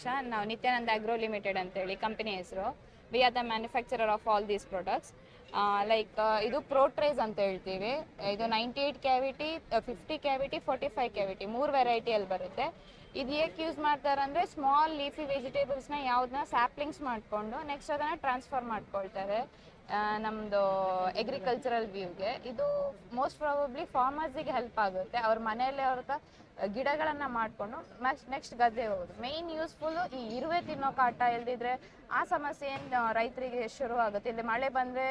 ದೀಕ್ಷಾ ನಾವು Nityananda agro limited ಅಂತೇಳಿ company ಹೆಸರು. We are the manufacturer of all these products like ಇದು ಪ್ರೋಟ್ರೇಸ್ ಅಂತ ಹೇಳ್ತೀವಿ. ಇದು ninety eight cavity fifty cavity forty five cavity ಮೂರು ವೆರೈಟಿಯಲ್ಲಿ ಬರುತ್ತೆ. ಇದು ಏಕೆ ಯೂಸ್ ಮಾಡ್ತಾರೆ ಅಂದರೆ ಸ್ಮಾಲ್ ಲೀಫಿ ವೆಜಿಟೇಬಲ್ಸ್ನ ಯಾವ್ದನ್ನ ಸ್ಯಾಪ್ಲಿಂಗ್ಸ್ ಮಾಡಿಕೊಂಡು ನೆಕ್ಸ್ಟ್ ಅದನ್ನು ಟ್ರಾನ್ಸ್ಫರ್ ಮಾಡ್ಕೊಳ್ತಾರೆ. ನಮ್ಮದು ಎಗ್ರಿಕಲ್ಚರಲ್ ವ್ಯೂಗೆ ಇದು ಮೋಸ್ಟ್ ಪ್ರಾಬಬ್ಲಿ ಫಾರ್ಮರ್ಸಿಗೆ ಹೆಲ್ಪ್ ಆಗುತ್ತೆ. ಅವ್ರ ಮನೆಯಲ್ಲೇ ಅವ್ರ ಗಿಡಗಳನ್ನು ಮಾಡಿಕೊಂಡು ನೆಕ್ಸ್ಟ್ ನೆಕ್ಸ್ಟ್ ಗದ್ದೆ ಹೋಗೋದು. ಮೇಯ್ನ್ ಯೂಸ್ಫುಲ್ಲು ಈ ಇರುವೆ ತಿನ್ನೋ ಕಾಟ ಇಲ್ದಿದ್ರೆ ಆ ಸಮಸ್ಯೆ ಏನು ರೈತರಿಗೆ ಶುರು ಆಗುತ್ತೆ. ಇಲ್ಲಿ ಮಳೆ ಬಂದರೆ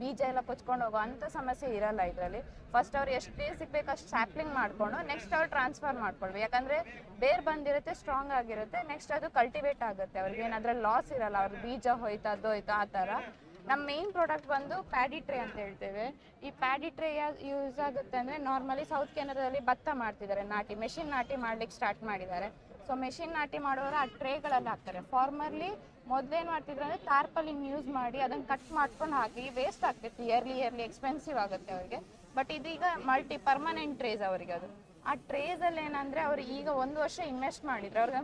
ಬೀಜ ಎಲ್ಲ ಕೊಚ್ಕೊಂಡು ಹೋಗೋ ಅಂಥ ಸಮಸ್ಯೆ ಇರಲ್ಲ ಇದರಲ್ಲಿ. ಫಸ್ಟ್ ಅವ್ರು ಎಷ್ಟೇ ಸಿಗ್ಬೇಕು ಅಷ್ಟು ಸ್ಯಾಪ್ಲಿಂಗ್ ಮಾಡಿಕೊಂಡು ನೆಕ್ಸ್ಟ್ ಅವ್ರು ಟ್ರಾನ್ಸ್ಫರ್ ಮಾಡ್ಕೊಳ್ಬೇಕು. ಯಾಕಂದರೆ ಬೇರ್ ಬಂದಿರುತ್ತೆ ಸ್ಟ್ರಾಂಗ್ ಆಗಿರುತ್ತೆ. ನೆಕ್ಸ್ಟ್ ಅದು ಕಲ್ಟಿವೇಟ್ ಆಗುತ್ತೆ. ಅವ್ರಿಗೆ ಏನಾದ್ರೂ ಲಾಸ್ ಇರಲ್ಲ. ಅವ್ರ ಬೀಜ ಹೋಯ್ತಾ ಅದು ಹೋಯ್ತು ಆ ಥರ. ನಮ್ಮ ಮೇನ್ ಪ್ರಾಡಕ್ಟ್ ಬಂದು ಪ್ಯಾಡಿ ಟ್ರೇ ಅಂತ ಹೇಳ್ತೇವೆ. ಈ ಪ್ಯಾಡಿ ಟ್ರೇ ಯೂಸ್ ಆಗುತ್ತೆ ಅಂದರೆ ನಾರ್ಮಲಿ ಸೌತ್ ಕೆನಡಾದಲ್ಲಿ ಭತ್ತ ಮಾಡ್ತಿದ್ದಾರೆ, ನಾಟಿ ಮೆಷಿನ್ ನಾಟಿ ಮಾಡ್ಲಿಕ್ಕೆ ಸ್ಟಾರ್ಟ್ ಮಾಡಿದ್ದಾರೆ. ಸೊ ಮೆಷಿನ್ ನಾಟಿ ಮಾಡೋರು ಆ ಟ್ರೇಗಳಲ್ಲಿ ಹಾಕ್ತಾರೆ. ಫಾರ್ಮರ್ಲಿ ಮೊದಲೇನು ಮಾಡ್ತಿದ್ರು ಅಂದರೆ ತಾರ್ಪಲಿನ್ ಯೂಸ್ ಮಾಡಿ ಅದನ್ನು ಕಟ್ ಮಾಡ್ಕೊಂಡು ಹಾಕಿ ವೇಸ್ಟ್ ಆಗ್ತೈತಿ ಇಯರ್ಲಿ ಇಯರ್ಲಿ ಎಕ್ಸ್ಪೆನ್ಸಿವ್ ಆಗುತ್ತೆ ಅವರಿಗೆ. ಬಟ್ ಇದೀಗ ಮಲ್ಟಿ ಪರ್ಮನೆಂಟ್ ಟ್ರೇಸ್ ಅವರಿಗೆ ಅದು. ಆ ಟ್ರೇಸಲ್ಲಿ ಏನಂದರೆ ಅವ್ರು ಈಗ ಒಂದು ವರ್ಷ ಇನ್ವೆಸ್ಟ್ ಮಾಡಿದ್ರೆ. ಅವ್ರಿಗೆ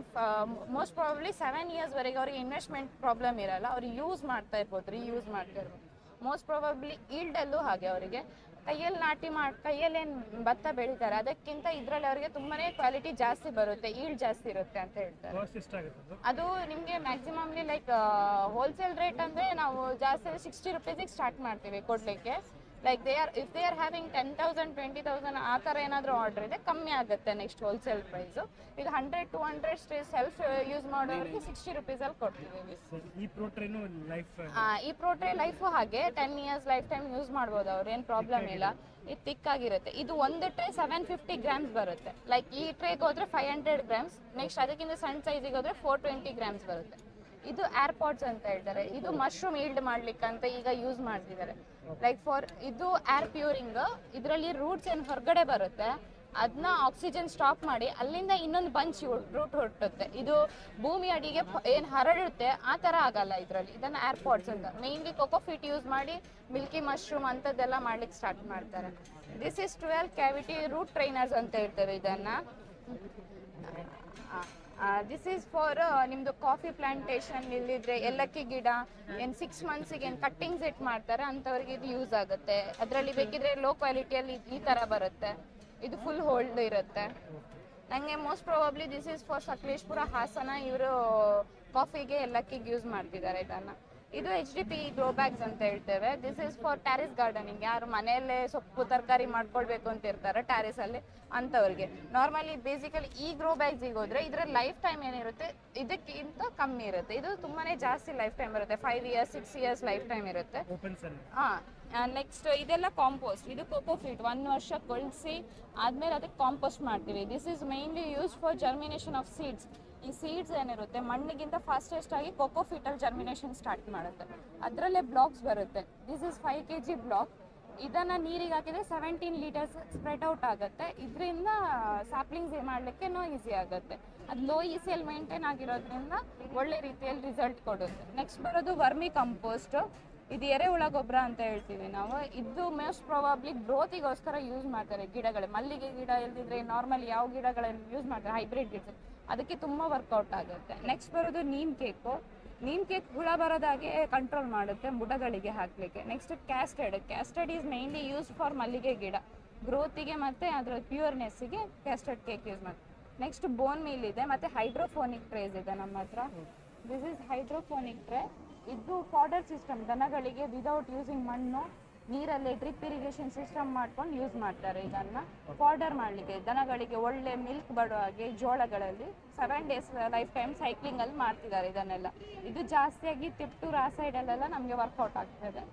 ಮೋಸ್ಟ್ ಪ್ರಾಬಬ್ಲಿ ಸೆವೆನ್ ಇಯರ್ಸ್ವರೆಗೆ ಅವ್ರಿಗೆ ಇನ್ವೆಸ್ಟ್ಮೆಂಟ್ ಪ್ರಾಬ್ಲಮ್ ಇರಲ್ಲ. ಅವ್ರು ಯೂಸ್ ಮಾಡ್ತಾ ಇರ್ಬೋದು ರೀ ಯೂಸ್ ಮಾಡ್ತಾ ಇರ್ಬೋದು. ಮೋಸ್ಟ್ ಪ್ರಾಬಬ್ಲಿ ಈಲ್ಡಲ್ಲೂ ಹಾಗೆ ಅವರಿಗೆ. ಕೈಯಲ್ಲಿ ನಾಟಿ ಮಾಡಿ ಕೈಯಲ್ಲಿ ಏನು ಭತ್ತ ಬೆಳಿತಾರೆ. ಅದಕ್ಕಿಂತ ಇದರಲ್ಲಿ ಅವರಿಗೆ ತುಂಬಾನೇ ಕ್ವಾಲಿಟಿ ಜಾಸ್ತಿ ಬರುತ್ತೆ ಈಲ್ಡ್ ಜಾಸ್ತಿ ಇರುತ್ತೆ ಅಂತ ಹೇಳ್ತಾರೆ. ಅದು? ನಿಮಗೆ ಮ್ಯಾಕ್ಸಿಮಮ್ಲಿ ಲೈಕ್ ಹೋಲ್ಸೇಲ್ ರೇಟ್ ಅಂದರೆ ನಾವು ಜಾಸ್ತಿ ಸಿಕ್ಸ್ಟಿ ರುಪೀಸಿಗೆ ಸ್ಟಾರ್ಟ್ ಮಾಡ್ತೀವಿ ಕೊಡಲಿಕ್ಕೆ. Like they are if they are having ten thousand twenty thousand ಆ ಥರ ಏನಾದರೂ ಆರ್ಡರ್ ಇದೆ ಕಮ್ಮಿ ಆಗುತ್ತೆ ನೆಕ್ಸ್ಟ್ ಹೋಲ್ಸೇಲ್ ಪ್ರೈಸು ಈಗ hundred to hundred self use ಮಾಡೋರಿಗೆ ಸಿಕ್ಸ್ಟಿ ರುಪೀಸಲ್ಲಿ ಕೊಡ್ತೀವಿ. ಈ ಪ್ರೋಟ್ರೇನು ಲೈಫ್ ಆ, ಈ ಪ್ರೋಟ್ರೇ ಲೈಫು ಹಾಗೆ ten years life time use ಮಾಡ್ಬೋದು ಅವ್ರು ಏನು ಪ್ರಾಬ್ಲಮ್ ಇಲ್ಲ. ಇದು ತಿಕ್ಕಾಗಿರುತ್ತೆ. ಇದು ಒಂದು ಟ್ರೇ ಸೆವೆನ್ ಫಿಫ್ಟಿ ಗ್ರಾಮ್ಸ್ ಬರುತ್ತೆ. ಲೈಕ್ ಈ ಟ್ರೇಗೆ ಹೋದ್ರೆ ಫೈವ್ ಹಂಡ್ರೆಡ್ ಗ್ರಾಮ್ಸ್ ನೆಕ್ಸ್ಟ್ ಅದಕ್ಕಿಂತ ಸಣ್ಣ ಸೈಜಿಗೆ ಹೋದ್ರೆ ಫೋರ್ ಟ್ವೆಂಟಿ ಗ್ರಾಮ್ಸ್ ಬರುತ್ತೆ. ಇದು ಏರ್ಪಾಡ್ಸ್ ಅಂತ ಹೇಳ್ತಾರೆ. ಇದು ಮಶ್ರೂಮ್ ಈಲ್ಡ್ ಮಾಡ್ಲಿಕ್ಕೆ ಅಂತ ಈಗ ಯೂಸ್ ಮಾಡ್ತಿದ್ದಾರೆ. ಲೈಕ್ ಫಾರ್ ಇದು ಏರ್ ಪ್ಯೂರಿಂಗ್ ಇದರಲ್ಲಿ ರೂಟ್ಸ್ ಏನು ಹೊರಗಡೆ ಬರುತ್ತೆ ಅದನ್ನ ಆಕ್ಸಿಜನ್ ಸ್ಟಾಪ್ ಮಾಡಿ ಅಲ್ಲಿಂದ ಇನ್ನೊಂದು ಬಂಚ್ ರೂಟ್ ಹೊರಟುತ್ತೆ. ಇದು ಭೂಮಿ ಅಡಿಗೆ ಏನು ಹರಡುತ್ತೆ, ಆ ಥರ ಆಗಲ್ಲ ಇದರಲ್ಲಿ. ಇದನ್ನ ಏರ್ಪಾಡ್ಸ್ ಅಂತ. ಮೇನ್ಲಿ ಕೊಕೋಫಿಟ್ ಯೂಸ್ ಮಾಡಿ ಮಿಲ್ಕಿ ಮಶ್ರೂಮ್ ಅಂಥದ್ದೆಲ್ಲ ಮಾಡ್ಲಿಕ್ಕೆ ಸ್ಟಾರ್ಟ್ ಮಾಡ್ತಾರೆ. This is twelve cavity root trainers ಅಂತ ಹೇಳ್ತಾರೆ ಇದನ್ನ. ದಿಸ್ ಈಸ್ ಫಾರ್ ನಿಮ್ದು ಕಾಫಿ ಪ್ಲಾಂಟೇಶನ್ ಇಲ್ಲಿದ್ರೆ ಎಲ್ಲಕ್ಕಿ ಗಿಡ, ಏನು ಸಿಕ್ಸ್ ಮಂತ್ಸಿಗೆ ಏನು ಕಟ್ಟಿಂಗ್ ಸೆಟ್ ಮಾಡ್ತಾರೆ ಅಂಥವ್ರಿಗೆ ಇದು ಯೂಸ್ ಆಗುತ್ತೆ. ಅದರಲ್ಲಿ ಬೇಕಿದ್ರೆ ಲೋ ಕ್ವಾಲಿಟಿಯಲ್ಲಿ ಈ ಥರ ಬರುತ್ತೆ. ಇದು ಫುಲ್ ಹೋಲ್ಡ್ ಇರುತ್ತೆ. ನನಗೆ most probably this is for Sakleshpur Hassan ಇವರು ಕಾಫಿಗೆ ಎಲ್ಲಕ್ಕಿಗೆ ಯೂಸ್ ಮಾಡ್ತಿದ್ದಾರೆ ಇದನ್ನು. ಇದು H D P grow bags ಅಂತ ಹೇಳ್ತೇವೆ. This is for terrace gardening ಯಾರು ಮನೆಯಲ್ಲೇ ಸೊಪ್ಪು ತರಕಾರಿ ಮಾಡ್ಕೊಳ್ಬೇಕು ಅಂತ ಇರ್ತಾರೆ ಟ್ಯಾರಿಸ್ ಅಲ್ಲಿ ಅಂಥವ್ರಿಗೆ ನಾರ್ಮಲಿ ಬೇಸಿಕಲಿ ಈ ಗ್ರೋ ಬ್ಯಾಗ್ಸಿಗೆ ಹೋದ್ರೆ ಇದರ ಲೈಫ್ ಟೈಮ್ ಏನಿರುತ್ತೆ? ಇದಕ್ಕಿಂತ ಕಮ್ಮಿ ಇರುತ್ತೆ. ಇದು ತುಂಬಾನೇ ಜಾಸ್ತಿ ಲೈಫ್ ಟೈಮ್ ಇರುತ್ತೆ. Five years six years life time ಇರುತ್ತೆ. ಹಾಂ ನೆಕ್ಸ್ಟ್ ಇದೆಲ್ಲ ಕಾಂಪೋಸ್ಟ್ ಇದು ಕೋಕೋ ಫೀಟ್ ಒಂದು ವರ್ಷ ಕೊಳಿಸಿ ಆದ್ಮೇಲೆ ಅದಕ್ಕೆ ಕಾಂಪೋಸ್ಟ್ ಮಾಡ್ತೀವಿ. This is mainly use for germination of seeds ಈ ಸೀಡ್ಸ್ ಏನಿರುತ್ತೆ, ಮಣ್ಣಿಗಿಂತ ಫಾಸ್ಟೆಸ್ಟ್ ಆಗಿ ಕೊಕೋ ಫಿಟಲ್ ಜರ್ಮಿನೇಷನ್ ಸ್ಟಾರ್ಟ್ ಮಾಡುತ್ತೆ. ಅದರಲ್ಲೇ ಬ್ಲಾಕ್ಸ್ ಬರುತ್ತೆ. This is five K G block ಇದನ್ನು ನೀರಿಗೆ ಹಾಕಿದ್ರೆ ಸೆವೆಂಟೀನ್ ಲೀಟರ್ಸ್ ಸ್ಪ್ರೆಡ್ ಔಟ್ ಆಗುತ್ತೆ. ಇದರಿಂದ ಸ್ಯಾಪ್ಲಿಂಗ್ಸ್ ಮಾಡಲಿಕ್ಕೆ ನೋ ಈಸಿ ಆಗುತ್ತೆ. ಅದು ಲೋ ಈಸಿಯಲ್ಲಿ ಮೇಂಟೈನ್ ಆಗಿರೋದ್ರಿಂದ ಒಳ್ಳೆ ರೀತಿಯಲ್ಲಿ ರಿಸಲ್ಟ್ ಕೊಡುತ್ತೆ. ನೆಕ್ಸ್ಟ್ ಬರೋದು ವರ್ಮಿ ಕಂಪೋಸ್ಟ್ ಇದು ಎರೆಹುಳ ಗೊಬ್ಬರ ಅಂತ ಹೇಳ್ತೀವಿ ನಾವು. ಇದು ಮೋಸ್ಟ್ ಪ್ರಾಬಬ್ಲಿ ಗ್ರೋತಿಗೋಸ್ಕರ ಯೂಸ್ ಮಾಡ್ತಾರೆ ಗಿಡಗಳು. ಮಲ್ಲಿಗೆ ಗಿಡ ಇಲ್ದಿದ್ರೆ ನಾರ್ಮಲ್ ಯಾವ ಗಿಡಗಳನ್ನು ಯೂಸ್ ಮಾಡ್ತಾರೆ? ಹೈಬ್ರಿಡ್ ಗಿಡ ಅದಕ್ಕೆ ತುಂಬ ವರ್ಕೌಟ್ ಆಗುತ್ತೆ. ನೆಕ್ಸ್ಟ್ ಬರೋದು ನೀಮ್ ಕೇಕು ನೀಮ್ ಕೇಕ್ ಹುಳ ಬರೋದಾಗೆ ಕಂಟ್ರೋಲ್ ಮಾಡುತ್ತೆ ಬುಡಗಳಿಗೆ ಹಾಕಲಿಕ್ಕೆ. Next castor castor is mainly use for ಮಲ್ಲಿಗೆ ಗಿಡ. ಗ್ರೋತಿಗೆ ಮತ್ತು ಅದರ ಪ್ಯೂರ್ನೆಸ್ಸಿಗೆ ಕ್ಯಾಸ್ಟರ್ಡ್ ಕೇಕ್ ಯೂಸ್ ಮಾಡ್ತೀವಿ ನೆಕ್ಸ್ಟ್ ಬೋನ್ ಮೀಲ್ ಇದೆ ಮತ್ತು ಹೈಡ್ರೋಫೋನಿಕ್ ಟ್ರೇಸ್ ಇದೆ ನಮ್ಮ ಹತ್ರ. ದಿಸ್ ಇಸ್ ಹೈಡ್ರೋಫೋನಿಕ್ ಟ್ರೇ ಇದು ಫಾರ್ಡರ್ ಸಿಸ್ಟಮ್ ದನಗಳಿಗೆ ವಿದೌಟ್ ಯೂಸಿಂಗ್ ಮಣ್ಣು. ನೀರಲ್ಲಿ ಡ್ರಿಪ್ ಇರಿಗೇಷನ್ ಸಿಸ್ಟಮ್ ಮಾಡ್ಕೊಂಡು ಯೂಸ್ ಮಾಡ್ತಾರೆ ಇದನ್ನ ಫಾರ್ಡರ್ ಮಾಡಲಿಕ್ಕೆ ದನಗಳಿಗೆ ಒಳ್ಳೆ ಮಿಲ್ಕ್ ಬರೋ ಹಾಗೆ ಜೋಳಗಳಲ್ಲಿ seven days life time cycling ಅಲ್ಲಿ ಮಾಡ್ತಿದ್ದಾರೆ ಇದನ್ನೆಲ್ಲ. ಇದು ಜಾಸ್ತಿಯಾಗಿ ತಿಪ್ಟೂರು ಆ ಸೈಡಲ್ಲೆಲ್ಲ ನಮಗೆ ವರ್ಕೌಟ್ ಆಗ್ತದೆ.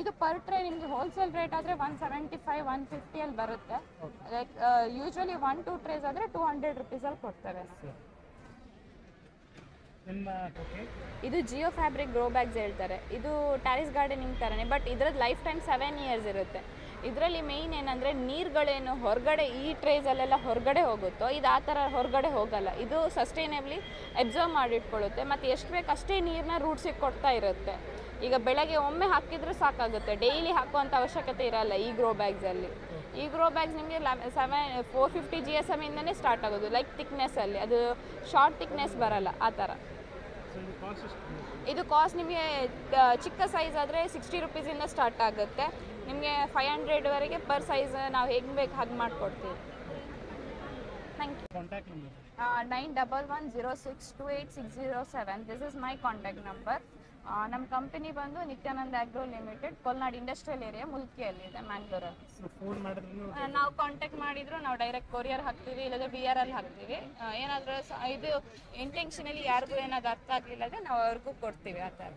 ಇದು ಪರ್ ಟ್ರೇ ನಿಮಗೆ ಹೋಲ್ಸೇಲ್ ರೇಟ್ ಆದ್ರೆ ಒನ್ ಸೆವೆಂಟಿ ಫೈವ್ ಒನ್ ಫಿಫ್ಟಿಯಲ್ಲಿ ಬರುತ್ತೆ. Like usually one two trays ಆದ್ರೆ ಟೂ ಹಂಡ್ರೆಡ್ ರುಪೀಸಲ್ಲಿ ಓಕೆ ಇದು ಜಿಯೋ ಫ್ಯಾಬ್ರಿಕ್ ಗ್ರೋ ಬ್ಯಾಗ್ಸ್ ಹೇಳ್ತಾರೆ. ಇದು ಟ್ಯಾರಿಸ್ ಗಾರ್ಡನಿಂಗ್ ಥರನೇ ಬಟ್ ಇದ್ರದ್ದು ಲೈಫ್ ಟೈಮ್ ಸೆವೆನ್ ಇಯರ್ಸ್ ಇರುತ್ತೆ. ಇದರಲ್ಲಿ ಮೇಯ್ನ್ ಏನಂದರೆ ನೀರುಗಳೇನು ಹೊರಗಡೆ ಈ ಟ್ರೇಸಲ್ಲೆಲ್ಲ ಹೊರಗಡೆ ಹೋಗುತ್ತೋ, ಇದು ಆ ಥರ ಹೊರಗಡೆ ಹೋಗಲ್ಲ. ಇದು ಸಸ್ಟೈನೇಬ್ಲಿ ಅಬ್ಸರ್ವ್ ಮಾಡಿಟ್ಕೊಳ್ಳುತ್ತೆ, ಮತ್ತು ಎಷ್ಟು ಬೇಕು ಅಷ್ಟೇ ನೀರನ್ನ ರೂಟ್ಸಿಗೆ ಕೊಡ್ತಾ ಇರುತ್ತೆ. ಈಗ ಬೆಳಗ್ಗೆ ಒಮ್ಮೆ ಹಾಕಿದ್ರೆ ಸಾಕಾಗುತ್ತೆ. ಡೈಲಿ ಹಾಕುವಂಥ ಅವಶ್ಯಕತೆ ಇರಲ್ಲ ಈ ಗ್ರೋ ಬ್ಯಾಗ್ಸಲ್ಲಿ ಈ ಗ್ರೋ ಬ್ಯಾಗ್ಸ್ ನಿಮಗೆ seven four fifty G S M ಇಂದನೇ start ಆಗೋದು. ಲೈಕ್ ತಿಕ್ನೆಸ್ಸಲ್ಲಿ ಅದು ಶಾರ್ಟ್ ತಿಕ್ನೆಸ್ ಬರಲ್ಲ ಆ ಥರ. ಇದು ಕಾಸ್ಟ್ ನಿಮಗೆ ಚಿಕ್ಕ ಸೈಜ್ ಆದರೆ ಸಿಕ್ಸ್ಟಿ ರುಪೀಸಿಂದ ಸ್ಟಾರ್ಟ್ ಆಗುತ್ತೆ. ನಿಮಗೆ ಫೈವ್ ಹಂಡ್ರೆಡ್ವರೆಗೆ ಪರ್ ಸೈಜ್ ನಾವು ಹೆಂಗೆ ಬೇಕು ಹಾಗೆ ಮಾಡಿಕೊಡ್ತೀವಿ. Thank you nine double one zero six two eight six zero seven this is my contact number ನಮ್ಮ ಕಂಪನಿ ಬಂದು Nityananda agro limited Kolnad industrial area ಮುಲ್ಕಿಯಲ್ಲಿದೆ ಮ್ಯಾಂಗ್ಳೂರಲ್ಲಿ ಫೋನ್ ಮಾಡಿದ್ರು ಆ, ನಾವು ಕಾಂಟ್ಯಾಕ್ಟ್ ಮಾಡಿದ್ರು ನಾವು ಡೈರೆಕ್ಟ್ ಕೊರಿಯರ್ ಹಾಕ್ತೀವಿ ಇಲ್ಲದ್ರೆ ಬಿ ಆರ್ ಅಲ್ಲಿ ಹಾಕ್ತೀವಿ. ಏನಾದ್ರೂ ಇದು ಇಂಟೆನ್ಷನಲಿ ಯಾರಿಗೂ ಏನಾದ್ರು ಅರ್ಥ ಆಗಲಿಲ್ಲ ಅಂದ್ರೆ ನಾವು ಅವ್ರಿಗೂ ಕೊಡ್ತೀವಿ ಆ ಥರ.